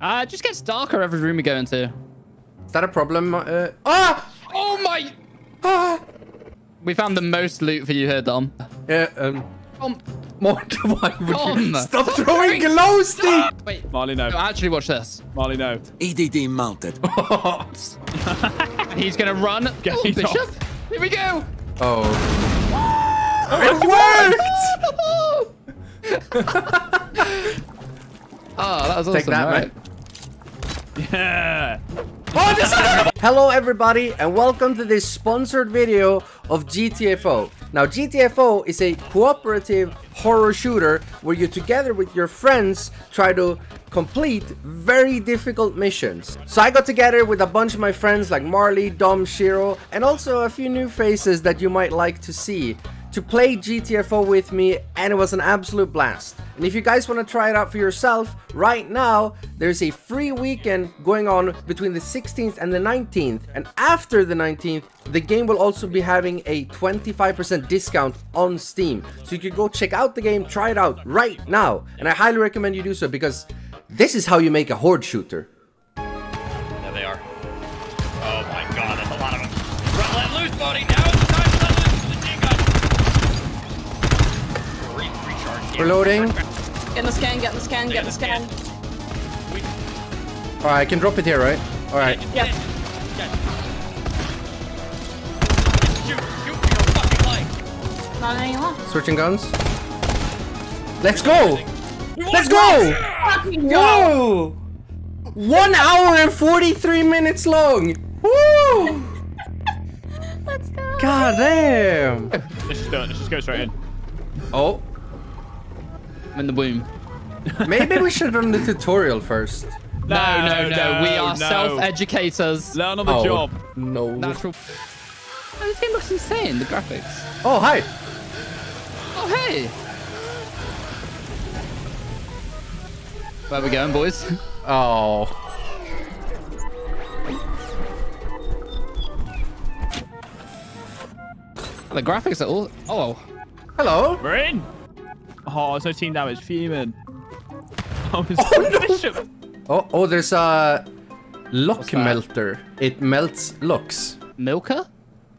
Uh, it just gets darker every room we go into. Is that a problem? Uh, ah! Oh my! Ah! We found the most loot for you here, Dom. Yeah, um... Dom. More, why would Tom, you stop stop throwing throwing- glow stick? Wait, Marley, no. no, actually watch this. Marley, no. EDD mounted. He's gonna run. Get oh, Bishop. off. Here we go. oh. it worked! Oh, that was awesome. Take that, All man. Yeah. Oh, Hello everybody and welcome to this sponsored video of GTFO. Now GTFO is a cooperative horror shooter where you together with your friends try to complete very difficult missions. So I got together with a bunch of my friends like Marley, Dom, Shiro and also a few new faces that you might like to see to play GTFO with me and it was an absolute blast. And if you guys want to try it out for yourself, right now there's a free weekend going on between the 16th and the 19th. And after the 19th, the game will also be having a 25% discount on Steam. So you could go check out the game, try it out right now. And I highly recommend you do so because this is how you make a horde shooter. Reloading. Get in the scan, get in the scan, get in the scan. Alright, I can drop it here, right? Alright. Get it. Get it. Shoot, shoot for your fucking life. Not anymore. Switching guns. Let's go! Let's go! Go! Whoa! One hour and 43 minutes long! Woo! Let's go. God damn! Let's just do it. Let's just go straight in. Oh, I'm in the womb. maybe we should run the tutorial first. No, no, no. we are no. self-educators. Learn on the Oh, job. No. Natural. Oh, this game looks insane. The graphics. Oh, hi! Oh, hey. Where we going, boys? Oh. The graphics are all. Oh, Hello! We're in. Oh, there's no team damage. Fuming. Oh, it's Oh, no. Bishop. Oh, oh, there's a lock melter. It melts locks. Milka?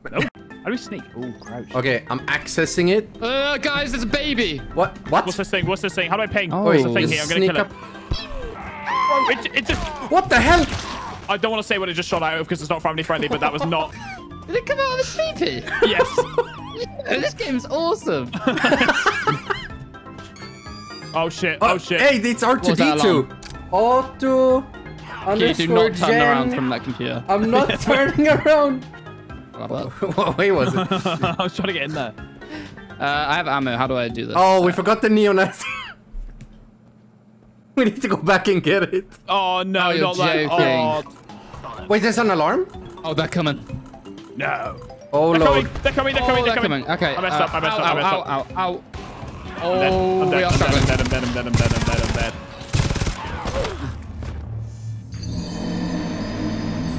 How do we sneak? Oh, crouch. Okay, I'm accessing it. Uh, guys, there's a baby. What? What? What's this thing? What's this thing? How do I ping? Oh. What's the thing here? I'm gonna kill up. it. It, it just, What the hell? I don't want to say what it just shot out of because it's not family friendly, but that was not. Did it come out of his pee Yes. yeah, this game's awesome. Oh shit. Oh shit. Hey, it's was R2D2. Auto You do not turn gen. around from that computer. I'm not turning around. What way was it? I was trying to get in there. Uh, I have ammo. How do I do this? Oh, we forgot the neonazi. we need to go back and get it. Oh no, Oh, you're not that. joking. Oh Wait, there's an alarm? Oh, they're coming. no. Oh, They're lord. coming. They're coming. They're oh, coming. they're They're coming. Okay. I messed uh, up. I messed ow, up. I messed ow, up. Ow, ow, I'm dead. Oh, I'm we dead. are I'm dead. struggling. I'm dead. I'm dead. I'm dead. I'm dead. I'm dead. I'm dead.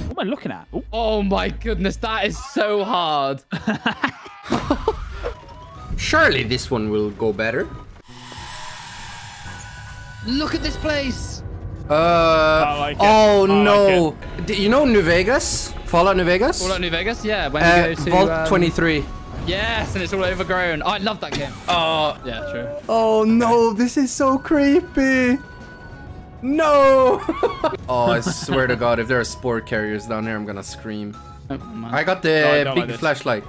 What am I looking at? Ooh. Oh my goodness, that is so hard. Surely this one will go better. Look at this place. Uh, like it. oh I like no. D- you know New Vegas? Fallout New Vegas? Fallout New Vegas? Yeah, when uh, you go to Vault um, 23. Yes, and it's all overgrown. Oh, I love that game. Oh, Yeah, true. oh no, this is so creepy. No. oh, I swear to God, if there are spore carriers down here, I'm gonna scream. Oh. I got No, I the don't big like flashlight.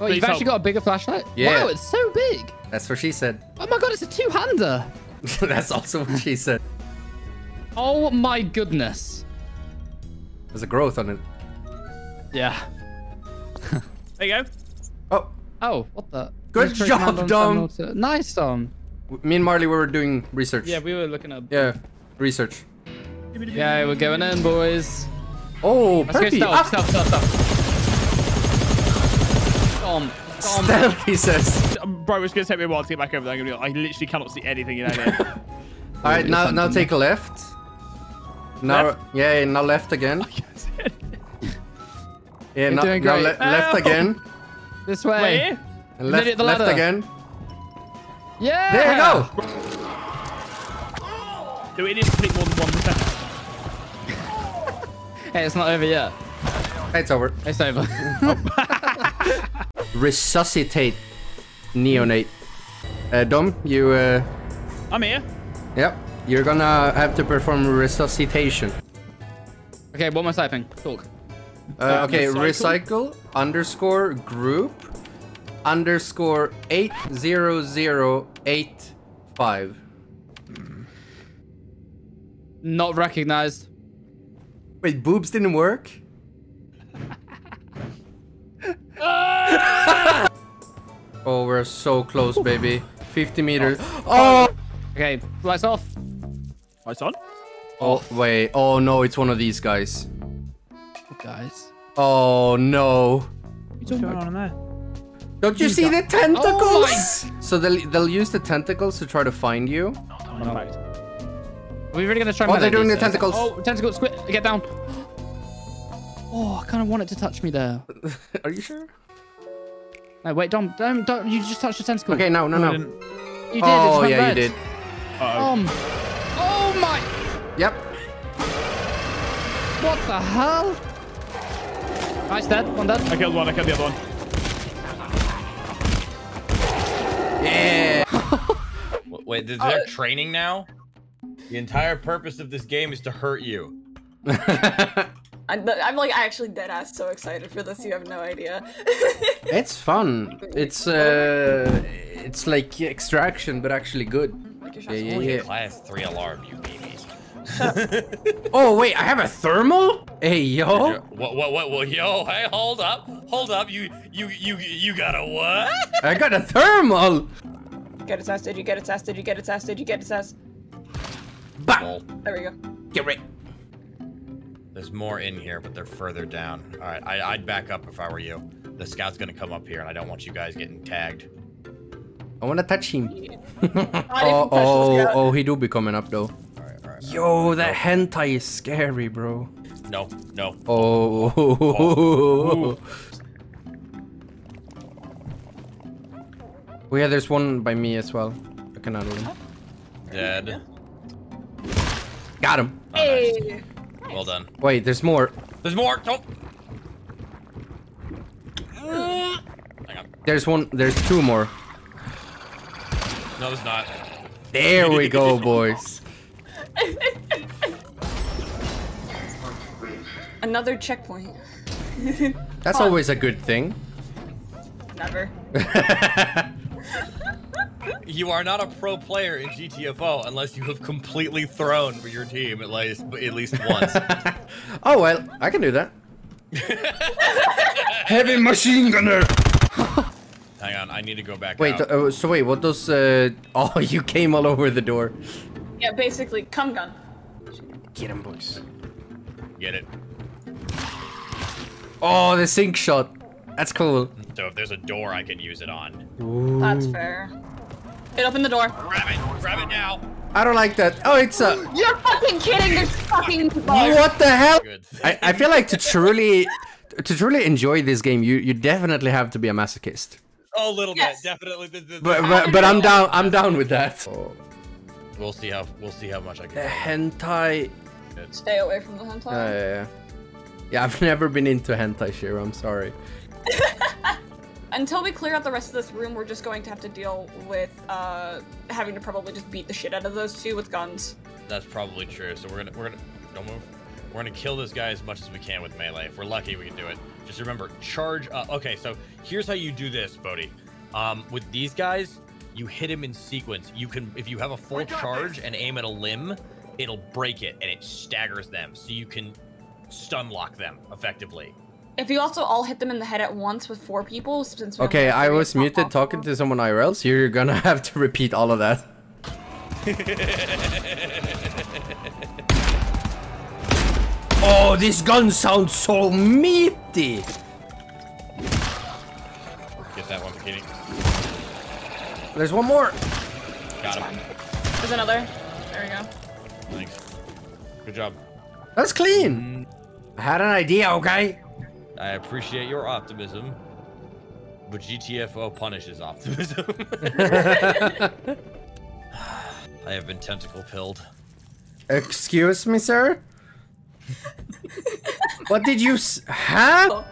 Oh, you've Please actually got a bigger flashlight? Yeah. Wow, it's so big. That's what she said. Oh my god, it's a two-hander. That's also what she said. Oh my goodness. There's a growth on it. Yeah. There you go. Oh, what the? Good Military job, command Dom. Nice, Dom. me and Marley we were doing research. Yeah, we were looking at... Yeah, research. Yeah, we're going in, boys. Oh, Let's go stealth, Ah, stealth, stealth, stealth. Dom. Dom. stealth, he says. Um, Bro, it's gonna take me a while to get back over there. I'm gonna be, I literally cannot see anything in there. All right, now now take a left. Now, Left? yeah, yeah, now left again. Yeah, You're now, doing now le- left Ow. again. This way. Where? And left, at the left again. Yeah. There you go. Do it didn't take more than one percent. Hey, it's not over yet. It's over. It's over. Resuscitate neonate. Uh, Dom, you, uh, I'm here. yep. You're gonna have to perform resuscitation. okay, what am I typing? Talk. Uh, okay, recycle? recycle underscore group underscore eight zero zero eight five. Not recognized. Wait, boobs didn't work? oh, we're so close, baby. 50 meters. Oh! Okay, lights off. Lights on. Oh, wait. Oh, no, it's one of these guys. Guys. Oh, no. What's going on in there? Don't you see the Oh tentacles? so they'll, they'll use the tentacles to try to find you. Fun fact. Are we really gonna try? Oh, they're doing the tentacles. Oh, tentacles! Squid, get down. Oh, I kind of want it to touch me there. Are you sure? No, wait, don't, don't, don't. You just touched the tentacle. Okay, no, no, I no. didn't- You did. it Oh, just went yeah, you did. Uh-oh. Um. Oh my! Yep. What the hell? Nice dead. One dead. I killed one. I killed the other one. Yeah. Wait, th- they're training now? The entire purpose of this game is to hurt you. I'm, like, I'm like actually dead ass so excited for this. You have no idea. it's fun. It's uh, it's like extraction, but actually good. Make your shots Yeah, yeah, yeah. Class 3 alarm, you babies. Oh wait, I have a thermal. Hey yo. What, what, what, what, yo, hey, hold up. Hold up, you, you, you, you got a what? I got a thermal. Get its ass. Did you get its ass? Did you get its ass? Did you get its ass? Bah. Well, There we go. Get ready. there's more in here, but they're further down. All right, I, I'd back up if I were you. The scout's gonna come up here, and I don't want you guys getting tagged. I wanna touch him. I Oh, oh, oh, he do be coming up though. Yo, that hentai is scary, bro. No, no. Oh. oh. Oh yeah, there's one by me as well. I can handle him. Dead. Got him. Oh, nice. Hey. Well done. Wait, there's more. There's more. Don't. Hang on. There's one. There's two more. No, there's not. There we go, boys. Another checkpoint. That's Fun. always a good thing. Never. You are not a pro player in GTFO unless you have completely thrown for your team at least at least once. oh well, I can do that. Heavy machine gunner. Hang on, I need to go back. Wait, out. uh, so wait, what does? Uh, oh, you came all over the door. Yeah, basically, come gun. Get him, boys. get it. Oh, the sink shot. That's cool. So if there's a door, I can use it on. That's fair. Get open the door. Grab it, grab it now. I don't like that. Oh, it's a. You're fucking kidding! There's fucking bars. What the hell? I, I feel like to truly, to truly enjoy this game, you you definitely have to be a masochist. Oh, a little Yes. bit, definitely. The, the, But but, but I'm down. I'm down with that. we'll see how we'll see how much I can. The can. hentai. Stay away from the hentai. Yeah, yeah, yeah. Yeah, I've never been into hentai, Shiro. I'm sorry. Until we clear out the rest of this room, we're just going to have to deal with uh, having to probably just beat the shit out of those two with guns. That's probably true. So we're gonna we're gonna don't move. We're gonna kill this guy as much as we can with melee. If we're lucky, we can do it. Just remember, charge up. Okay, so here's how you do this, Bodhi. Um, with these guys, you hit him in sequence. You can, if you have a full charge and aim at a limb, it'll break it and it staggers them. So you can stun lock them effectively. If you also all hit them in the head at once with four people, since we Okay, I was it's not muted talking possible. to someone IRL, so you're gonna have to repeat all of that. oh, this gun sounds so meaty. Get that one, Bikini. There's one more. Got him. There's another. There we go. Thanks. Good job. That's clean. Mm. I had an idea, okay? I appreciate your optimism, but GTFO punishes optimism. I have been tentacle pilled. Excuse me, sir? what did you s- Huh? Oh.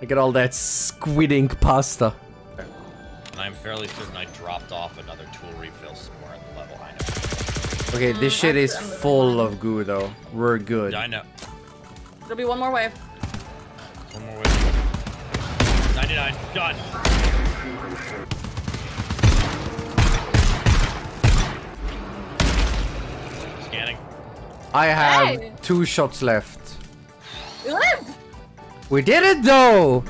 Look at all that squid ink pasta. And I'm fairly certain I dropped off another tool refill somewhere at the level I know. Okay, this mm, shit is full of goo though. We're good. I know. There'll be one more wave. One more way. 99. Done. Scanning. I have Hey! two shots left. We live! We did it though!